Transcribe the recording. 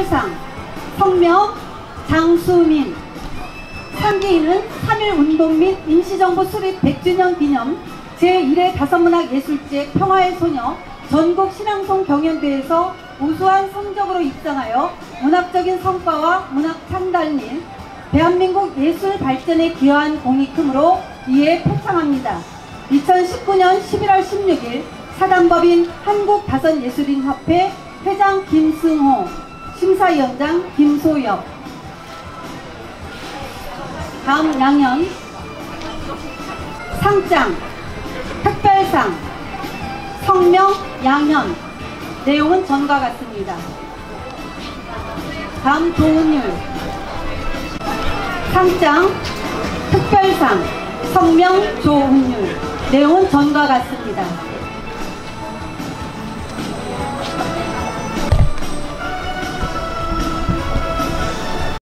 특별상 성명 장수민 상기인은 3.1운동 및 임시정부 수립 100주년 기념 제1회 다섯문학예술제 평화의 소녀 전국 신앙송 경연대회에서 우수한 성적으로 입상하여 문학적인 성과와 문학 창달 및 대한민국 예술 발전에 기여한 공이 크므로 이에 표창합니다. 2019년 11월 16일 사단법인 한국다섯예술인협회 회장 김승호, 심사위원장 김소엽, 다음 양현. 상장 특별상. 성명 양현. 내용은 전과 같습니다. 다음 도은율. 상장 특별상. 성명 조은율. 내용은 전과 같습니다.